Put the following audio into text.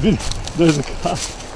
dentro do carro.